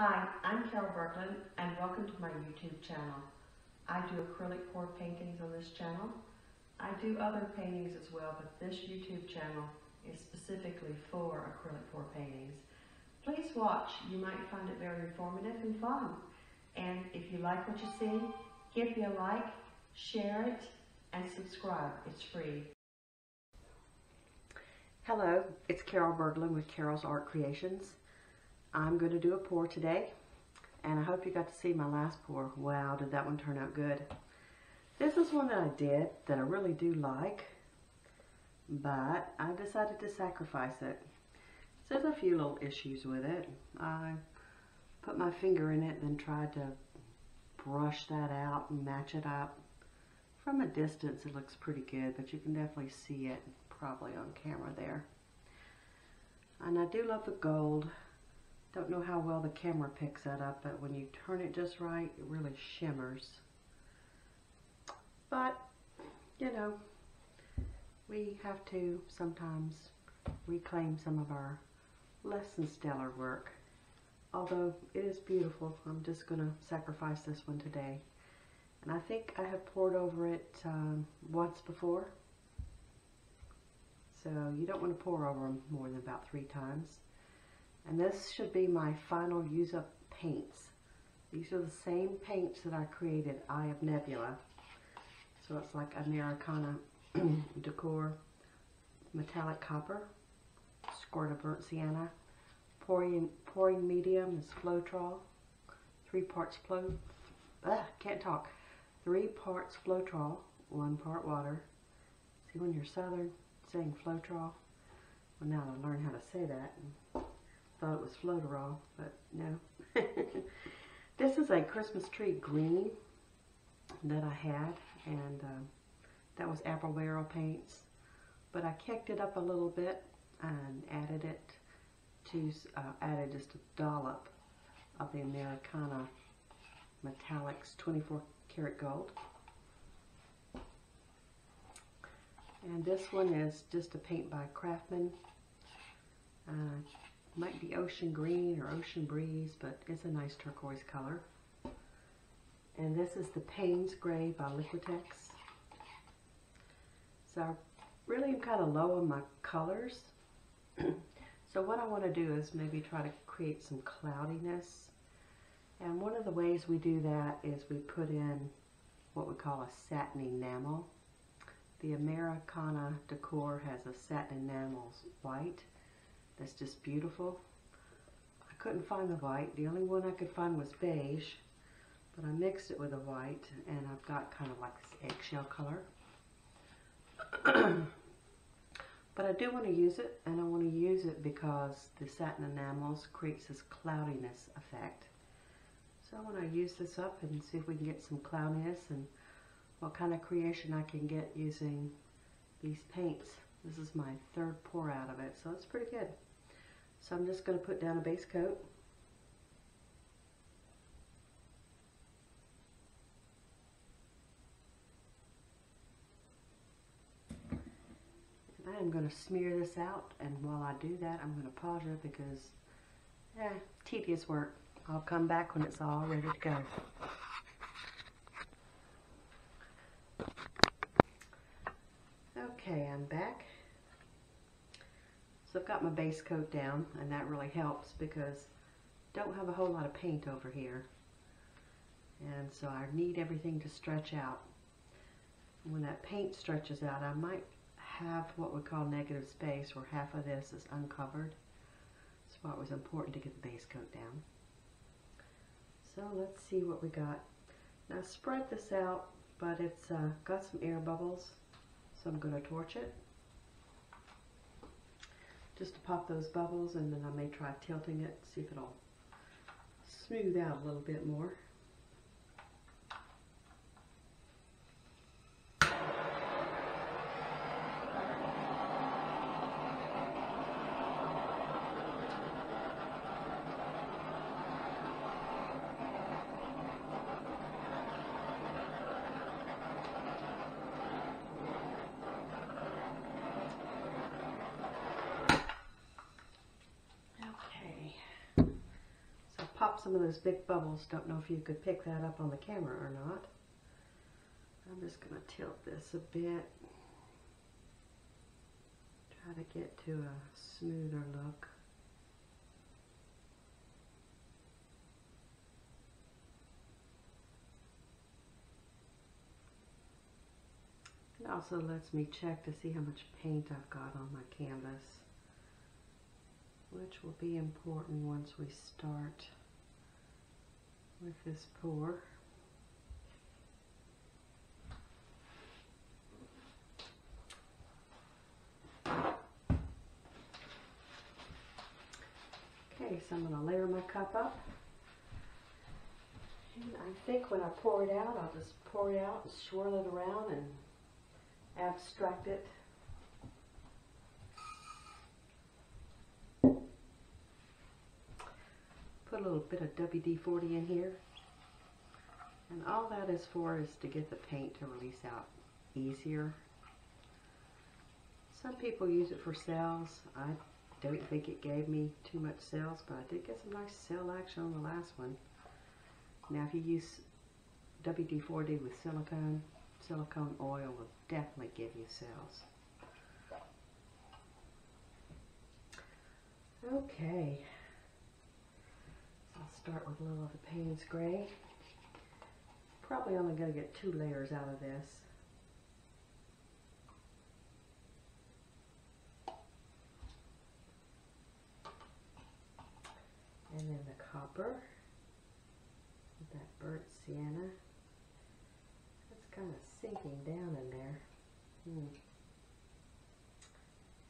Hi, I'm Carol Berglund and welcome to my YouTube channel. I do acrylic pour paintings on this channel. I do other paintings as well, but this YouTube channel is specifically for acrylic pour paintings. Please watch, you might find it very informative and fun. And if you like what you see, give me a like, share it, and subscribe. It's free. Hello, it's Carol Berglund with Carol's Art Creations. I'm going to do a pour today, and I hope you got to see my last pour. Wow, did that one turn out good. This is one that I did that I really do like, but I decided to sacrifice it. So there's a few little issues with it. I put my finger in it, then tried to brush that out and match it up. From a distance, it looks pretty good, but you can definitely see it probably on camera there. And I do love the gold. Don't know how well the camera picks that up, but when you turn it just right, it really shimmers. But, you know, we have to sometimes reclaim some of our less than stellar work. Although it is beautiful, I'm just going to sacrifice this one today. And I think I have poured over it um, once before. So you don't want to pour over them more than about three times. And this should be my final use up paints. These are the same paints that I created, Eye of Nebula. So it's like a Americana Decor Metallic Copper, squirt of burnt sienna. Pouring, pouring medium is Floetrol, three parts flow, uh, can't talk, three parts Floetrol, one part water. See when you're southern, saying Floetrol? Well now I learned how to say that thought it was Floetrol, but no. this is a Christmas tree green that I had, and um, that was apple barrel paints. But I kicked it up a little bit and added it to, uh, added just a dollop of the Americana Metallics 24 karat gold. And this one is just a paint by Craftman. Uh, might be ocean green or ocean breeze, but it's a nice turquoise color. And this is the Payne's Gray by Liquitex. So I really am kind of low on my colors. so what I want to do is maybe try to create some cloudiness. And one of the ways we do that is we put in what we call a satin enamel. The Americana Decor has a satin enamel white that's just beautiful. I couldn't find the white. The only one I could find was beige, but I mixed it with a white, and I've got kind of like this eggshell color. but I do want to use it, and I want to use it because the satin enamels creates this cloudiness effect. So I want to use this up and see if we can get some cloudiness and what kind of creation I can get using these paints. This is my third pour out of it, so it's pretty good. So I'm just going to put down a base coat. And I'm going to smear this out and while I do that I'm going to pause it because eh, tedious work. I'll come back when it's all ready to go. Okay, I'm back. So I've got my base coat down and that really helps because I don't have a whole lot of paint over here. And so I need everything to stretch out. When that paint stretches out, I might have what we call negative space where half of this is uncovered. That's why it was important to get the base coat down. So let's see what we got. Now spread this out, but it's uh, got some air bubbles, so I'm going to torch it just to pop those bubbles and then I may try tilting it, see if it'll smooth out a little bit more. Some of those big bubbles. Don't know if you could pick that up on the camera or not. I'm just going to tilt this a bit. Try to get to a smoother look. It also lets me check to see how much paint I've got on my canvas, which will be important once we start with this pour. Okay, so I'm going to layer my cup up. And I think when I pour it out, I'll just pour it out and swirl it around and abstract it. Put a little bit of WD-40 in here. And all that is for is to get the paint to release out easier. Some people use it for cells. I don't think it gave me too much cells, but I did get some nice cell action on the last one. Now if you use WD-40 with silicone, silicone oil will definitely give you cells. Okay, start with a little of the Payne's Gray. Probably only going to get two layers out of this. And then the copper, with that burnt sienna. It's kind of sinking down in there. Hmm.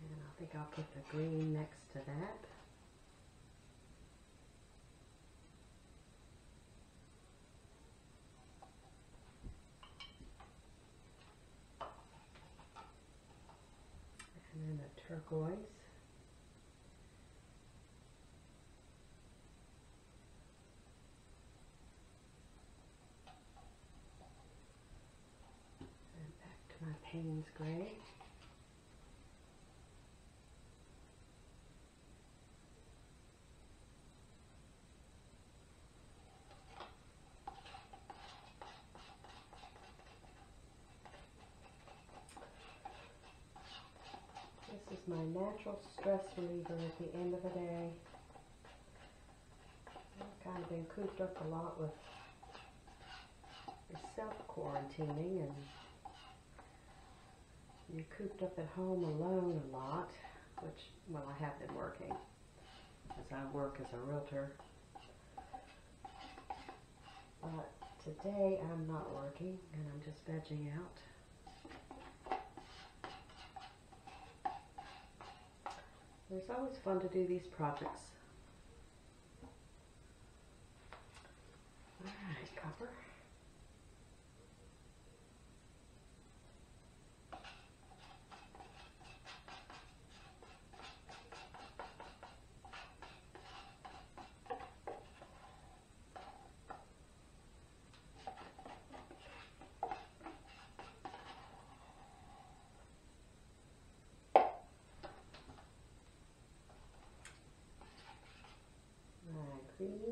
And I think I'll put the green next to that. And then the turquoise. And back to my Payne's Gray. This is my natural stress reliever at the end of the day. I've kind of been cooped up a lot with self-quarantining and you're cooped up at home alone a lot, which, well, I have been working as I work as a realtor. But today I'm not working and I'm just vegging out. It's always fun to do these projects. Alright, copper. I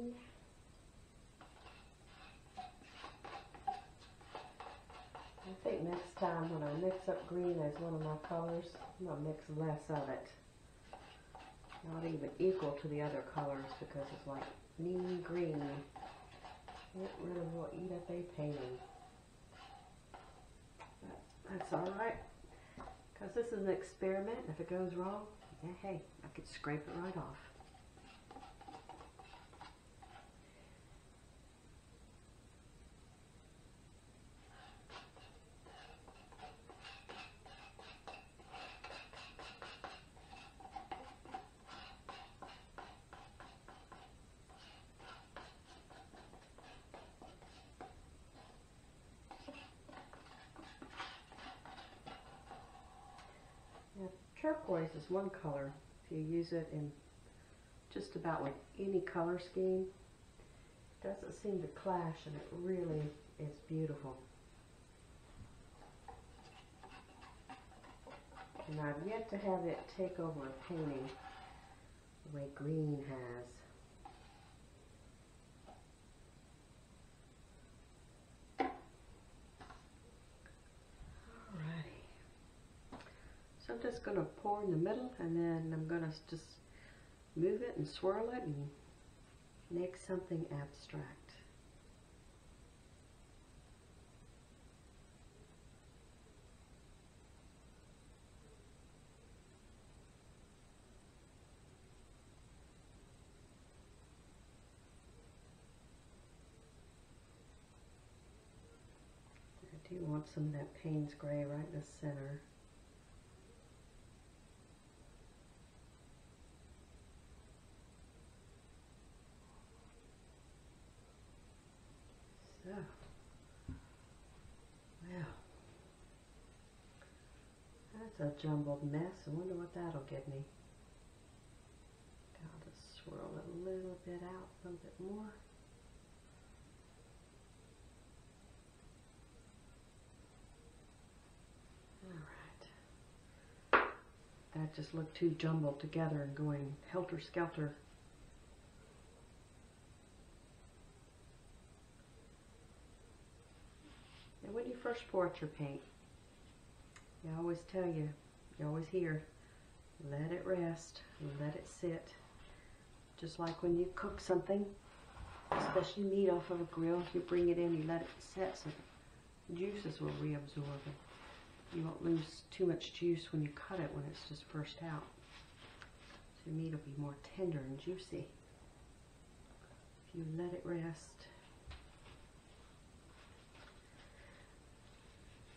think next time when I mix up green as one of my colors, I'm going to mix less of it. Not even equal to the other colors because it's like neon green. It really will eat up a painting. But that's alright. Because this is an experiment. If it goes wrong, yeah, hey, I could scrape it right off. Now, turquoise is one color. If you use it in just about any color scheme, it doesn't seem to clash and it really is beautiful. And I've yet to have it take over a painting the way green has. I'm just in the middle and then I'm going to just move it and swirl it and make something abstract. I do want some of that Payne's Gray right in the center. So, well, that's a jumbled mess. I wonder what that'll give me. I'll just swirl it a little bit out, a little bit more. Alright. That just looked too jumbled together and going helter-skelter. And when you first pour out your paint, I always tell you, you always hear, let it rest, let it sit. Just like when you cook something, especially meat off of a grill, if you bring it in, you let it set so juices will reabsorb it. You won't lose too much juice when you cut it when it's just first out. So your meat will be more tender and juicy. If you let it rest.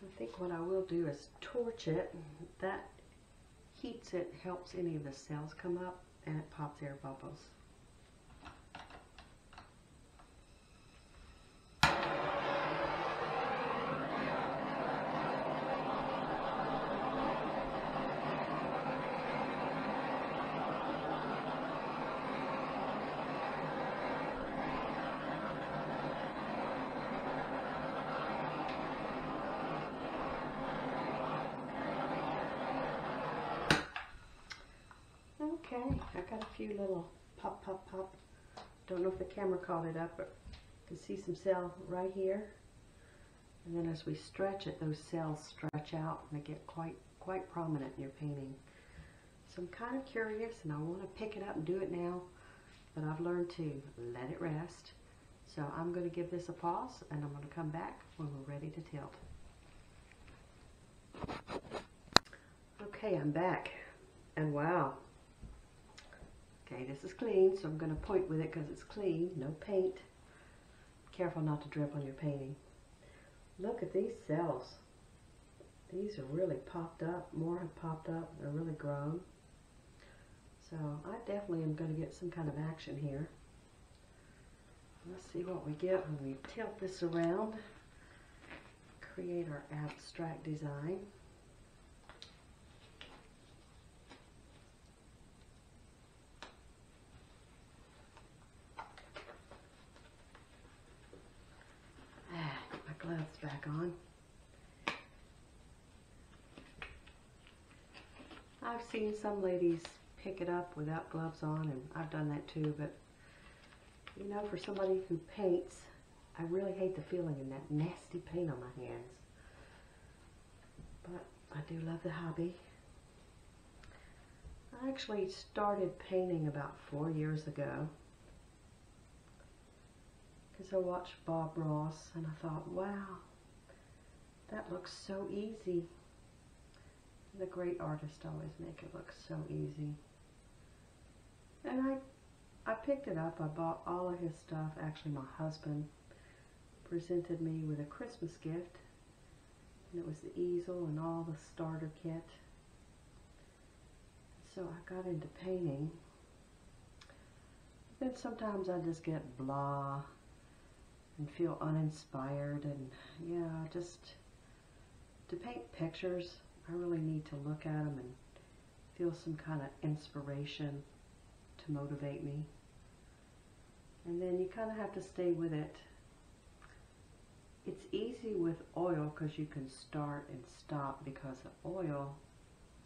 I think what I will do is torch it. That heats it, helps any of the cells come up, and it pops air bubbles. Okay, I got a few little pop, pop, pop. Don't know if the camera caught it up, but you can see some cell right here. And then as we stretch it, those cells stretch out and they get quite, quite prominent in your painting. So I'm kind of curious and I want to pick it up and do it now, but I've learned to let it rest. So I'm going to give this a pause and I'm going to come back when we're ready to tilt. Okay, I'm back. And wow, Okay, this is clean, so I'm going to point with it because it's clean, no paint. Careful not to drip on your painting. Look at these cells. These are really popped up. More have popped up. They're really grown. So I definitely am going to get some kind of action here. Let's see what we get when we tilt this around. Create our abstract design. gloves back on. I've seen some ladies pick it up without gloves on and I've done that too but you know for somebody who paints I really hate the feeling of that nasty paint on my hands but I do love the hobby. I actually started painting about four years ago because I watched Bob Ross and I thought, wow, that looks so easy. The great artists always make it look so easy. And I, I picked it up. I bought all of his stuff. Actually, my husband presented me with a Christmas gift. And it was the easel and all the starter kit. So I got into painting. Then sometimes I just get blah and feel uninspired and yeah just to paint pictures I really need to look at them and feel some kind of inspiration to motivate me. And then you kind of have to stay with it. It's easy with oil because you can start and stop because the oil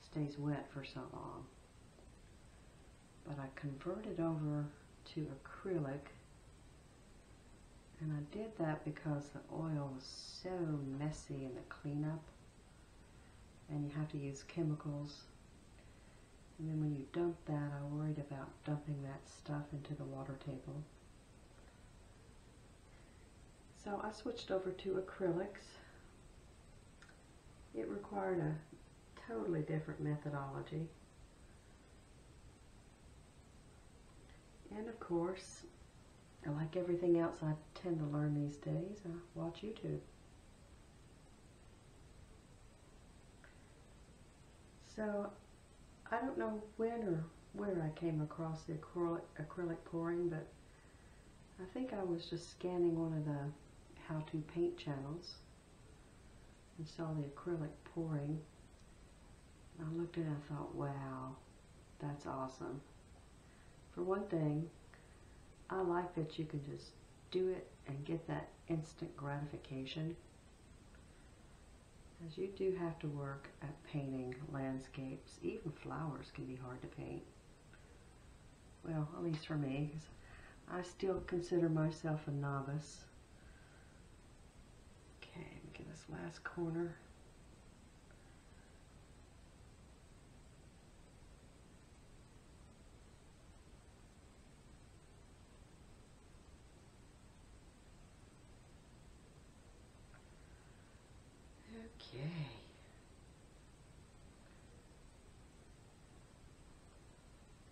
stays wet for so long. But I converted over to acrylic and I did that because the oil was so messy in the cleanup. And you have to use chemicals. And then when you dump that, I worried about dumping that stuff into the water table. So I switched over to acrylics. It required a totally different methodology. And of course, like everything else I tend to learn these days, I watch YouTube. So I don't know when or where I came across the acrylic, acrylic pouring, but I think I was just scanning one of the how-to paint channels and saw the acrylic pouring. I looked at it and I thought, wow, that's awesome. For one thing, I like that you can just do it and get that instant gratification. As you do have to work at painting landscapes, even flowers can be hard to paint. Well, at least for me, because I still consider myself a novice. Okay, get this last corner. Okay.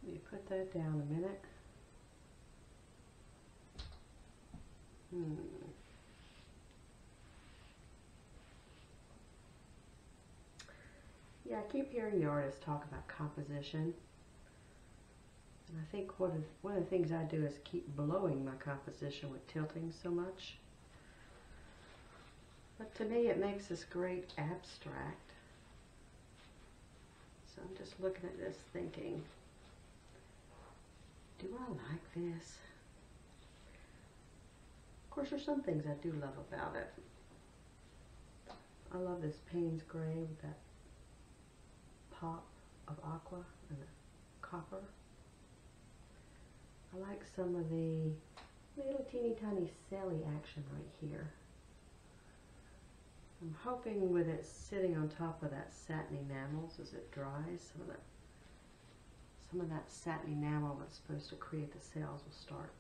Let me put that down a minute. Hmm. Yeah, I keep hearing the artists talk about composition. And I think one of, one of the things I do is keep blowing my composition with tilting so much. But to me, it makes this great abstract. So I'm just looking at this thinking, do I like this? Of course, there's some things I do love about it. I love this Payne's Gray with that pop of aqua and the copper. I like some of the little teeny tiny celly action right here. I'm hoping with it sitting on top of that satin enamels as it dries, some of that some of that satin enamel that's supposed to create the cells will start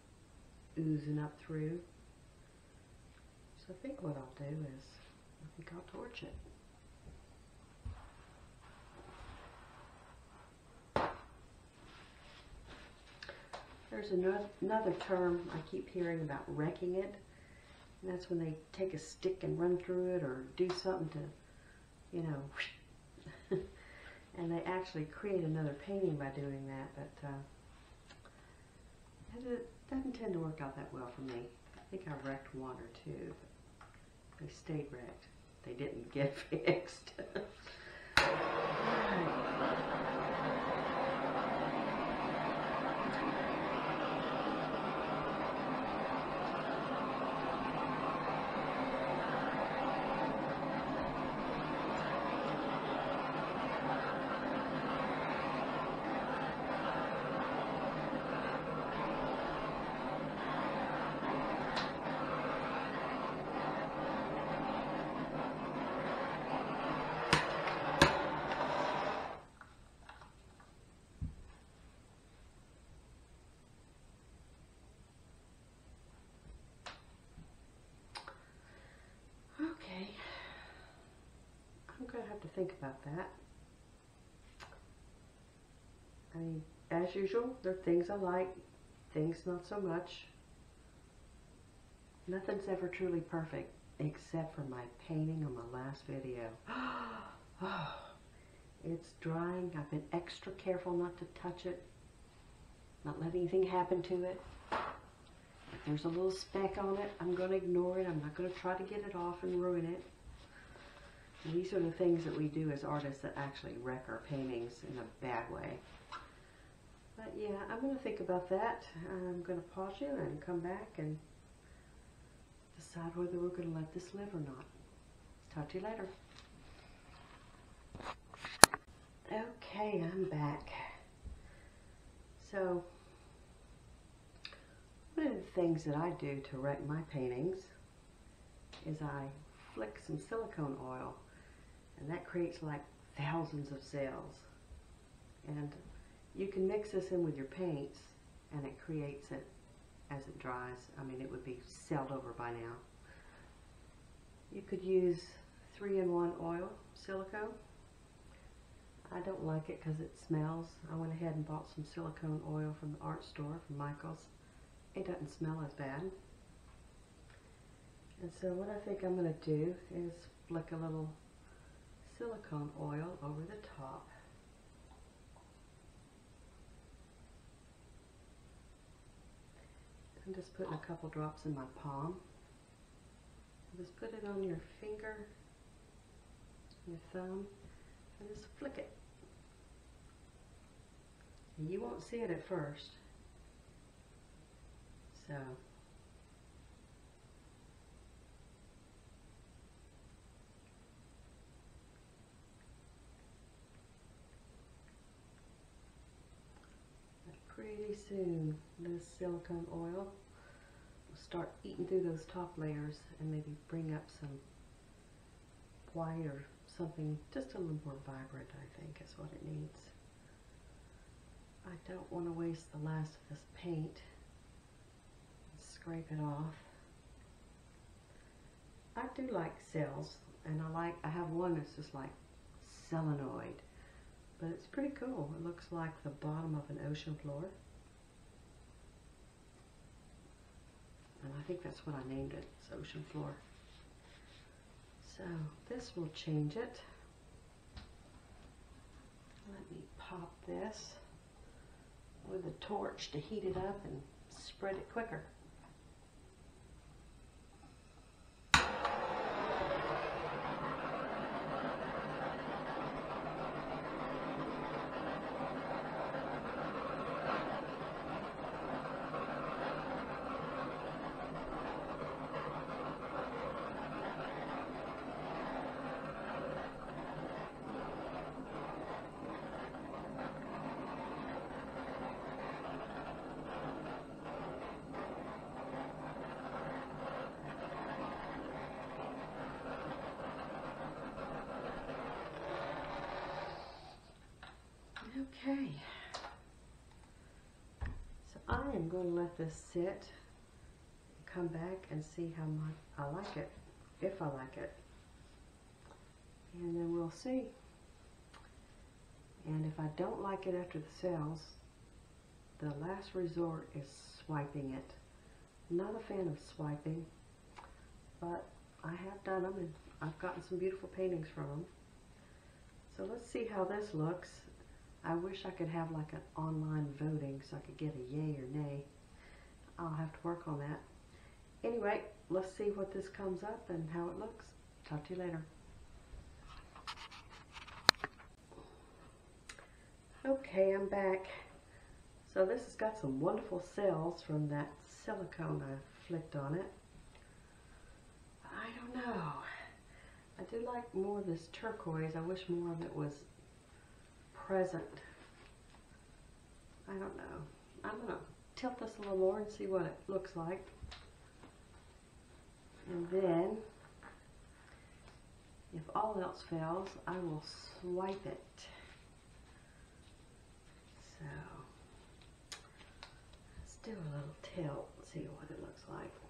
oozing up through. So I think what I'll do is I think I'll torch it. There's another, another term I keep hearing about wrecking it. And that's when they take a stick and run through it or do something to, you know, and they actually create another painting by doing that, but uh, it doesn't tend to work out that well for me. I think I wrecked one or two, they stayed wrecked. They didn't get fixed. Okay. I'm going to have to think about that. I mean, as usual, there are things I like, things not so much. Nothing's ever truly perfect except for my painting on my last video. Oh, it's drying. I've been extra careful not to touch it, not let anything happen to it. If there's a little speck on it, I'm going to ignore it. I'm not going to try to get it off and ruin it. These are the things that we do as artists that actually wreck our paintings in a bad way. But yeah, I'm going to think about that. I'm going to pause you and come back and decide whether we're going to let this live or not. Talk to you later. Okay, I'm back. So, one of the things that I do to wreck my paintings is I flick some silicone oil and that creates like thousands of cells. And you can mix this in with your paints and it creates it as it dries. I mean, it would be sealed over by now. You could use three-in-one oil, silicone. I don't like it because it smells. I went ahead and bought some silicone oil from the art store from Michael's. It doesn't smell as bad. And so what I think I'm going to do is flick a little silicone oil over the top. I'm just putting a couple drops in my palm. Just put it on your finger, your thumb, and just flick it. And you won't see it at first. So pretty soon this silicone oil will start eating through those top layers and maybe bring up some white or something just a little more vibrant I think is what it needs. I don't want to waste the last of this paint. Scrape it off. I do like cells and I like I have one that's just like solenoid but it's pretty cool. It looks like the bottom of an ocean floor. And I think that's what I named it, it's ocean floor. So this will change it. Let me pop this with a torch to heat it up and spread it quicker. Okay. So I am going to let this sit, come back and see how much I like it, if I like it. And then we'll see. And if I don't like it after the cells, the last resort is swiping it. Not a fan of swiping, but I have done them and I've gotten some beautiful paintings from them. So let's see how this looks I wish I could have like an online voting so I could get a yay or nay. I'll have to work on that. Anyway, let's see what this comes up and how it looks. Talk to you later. Okay, I'm back. So this has got some wonderful cells from that silicone I flicked on it. I don't know. I do like more of this turquoise. I wish more of it was present. I don't know. I'm going to tilt this a little more and see what it looks like. And then, if all else fails, I will swipe it. So, let's do a little tilt, and see what it looks like.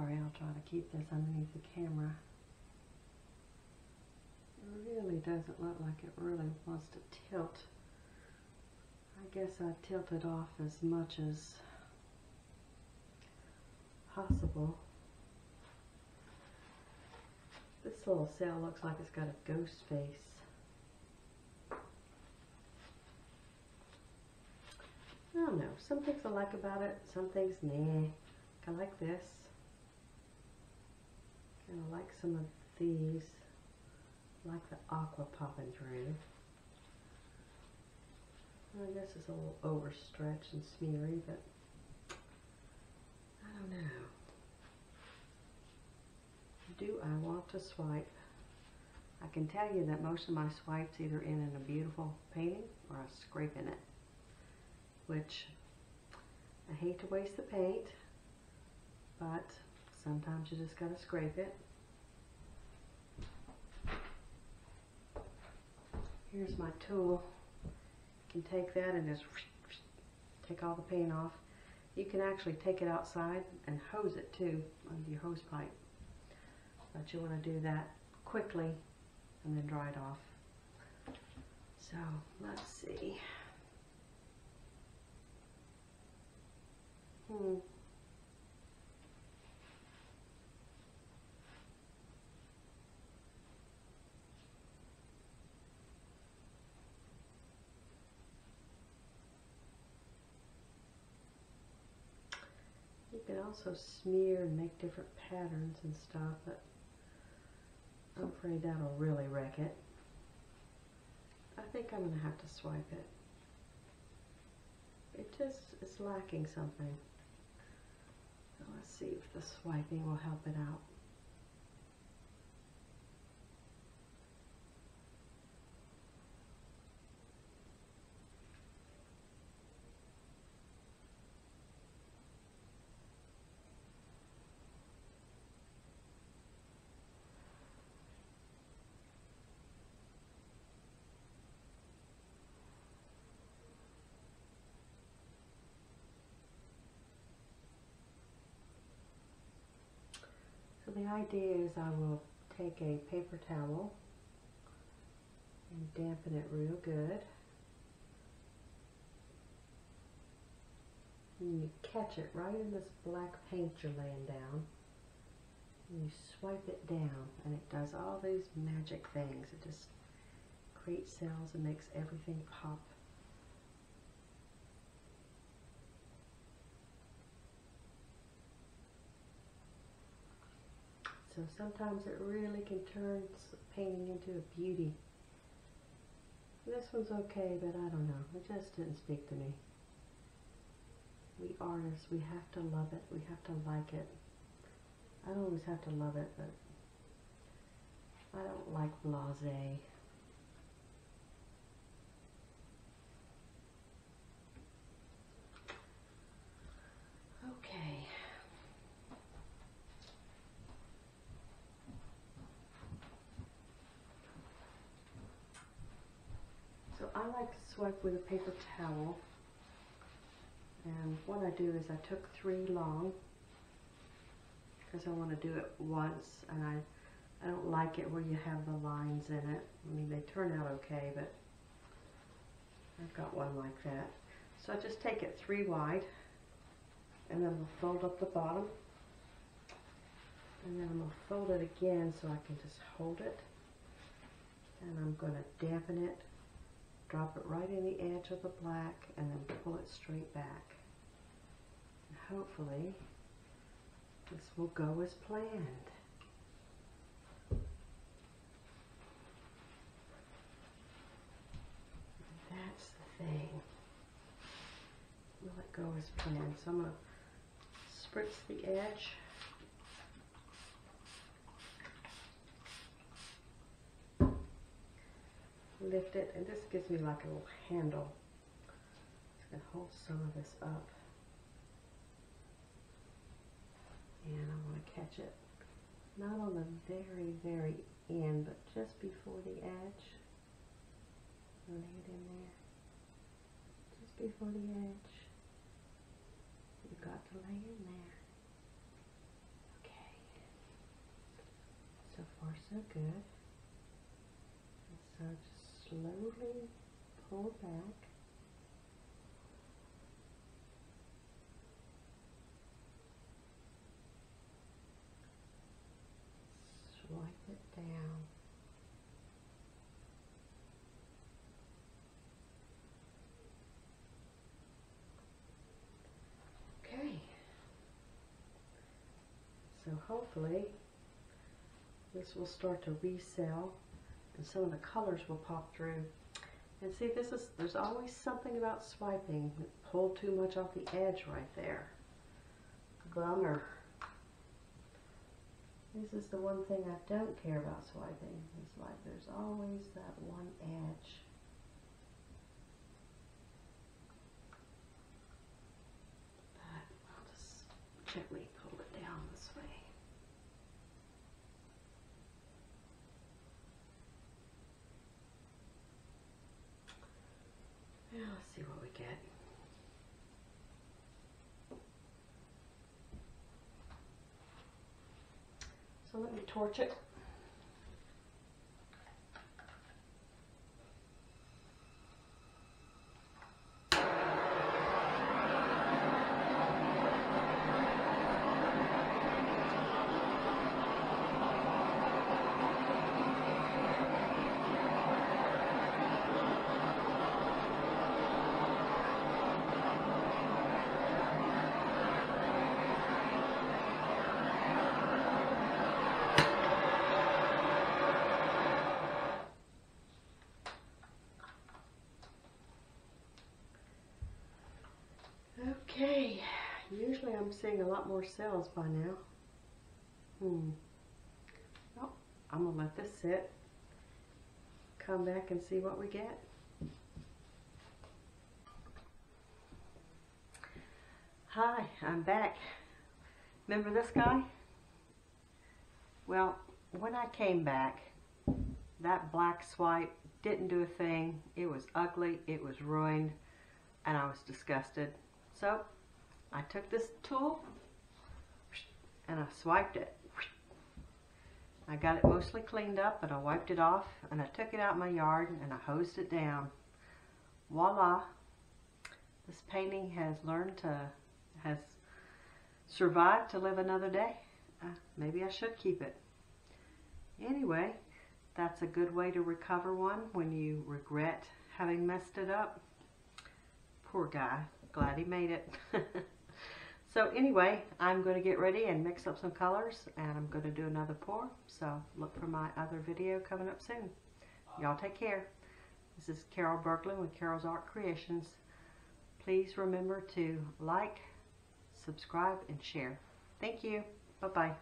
Sorry, I'll try to keep this underneath the camera. It really doesn't look like it really wants to tilt. I guess I tilted it off as much as possible. This little cell looks like it's got a ghost face. I don't know. Some things I like about it, some things nah. I like this. And I like some of these, I like the aqua popping through. I guess it's a little overstretched and smeary, but I don't know. Do I want to swipe? I can tell you that most of my swipes either end in a beautiful painting or a scrape in it. Which I hate to waste the paint, but sometimes you just gotta scrape it. Here's my tool. You can take that and just take all the paint off. You can actually take it outside and hose it too with your hose pipe. But you want to do that quickly and then dry it off. So let's see. Hmm. You can also smear and make different patterns and stuff, but I'm afraid that'll really wreck it. I think I'm going to have to swipe it. It just is lacking something. So let's see if the swiping will help it out. The idea is I will take a paper towel and dampen it real good. And you catch it right in this black paint you're laying down. And you swipe it down and it does all these magic things. It just creates cells and makes everything pop. So sometimes it really can turn painting into a beauty. This one's okay, but I don't know. It just didn't speak to me. We artists, we have to love it. We have to like it. I don't always have to love it, but I don't like blase. Okay. So I swipe with a paper towel. And what I do is I took three long because I want to do it once and I I don't like it where you have the lines in it. I mean they turn out okay but I've got one like that. So I just take it three wide and then we'll fold up the bottom and then I'm going to fold it again so I can just hold it and I'm going to dampen it drop it right in the edge of the black and then pull it straight back. And hopefully this will go as planned. That's the thing. Will it go as planned? So I'm going to spritz the edge. Lift it, and this gives me like a little handle. To hold some of this up. And I'm going to catch it, not on the very, very end, but just before the edge. Lay it in there. Just before the edge. You've got to lay in there. Okay. So far, so good. So just slowly pull back. Swipe it down. Okay. So hopefully this will start to resell and some of the colors will pop through. And see, this is, there's always something about swiping. Pull too much off the edge right there. Bummer. This is the one thing I don't care about swiping. It's like there's always that one edge. But I'll just gently pull it down this way. Now let's see what we get. So let me torch it. Okay, usually I'm seeing a lot more cells by now. Hmm. Well, I'm gonna let this sit. Come back and see what we get. Hi, I'm back. Remember this guy? Well, when I came back, that black swipe didn't do a thing. It was ugly, it was ruined, and I was disgusted. So I took this tool and I swiped it. I got it mostly cleaned up, but I wiped it off and I took it out my yard and I hosed it down. Voila! This painting has learned to, has survived to live another day. Uh, maybe I should keep it. Anyway, that's a good way to recover one when you regret having messed it up. Poor guy. Glad he made it. so anyway, I'm going to get ready and mix up some colors and I'm going to do another pour. So look for my other video coming up soon. Y'all take care. This is Carol Berglund with Carol's Art Creations. Please remember to like, subscribe, and share. Thank you. Bye-bye.